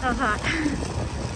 哈哈。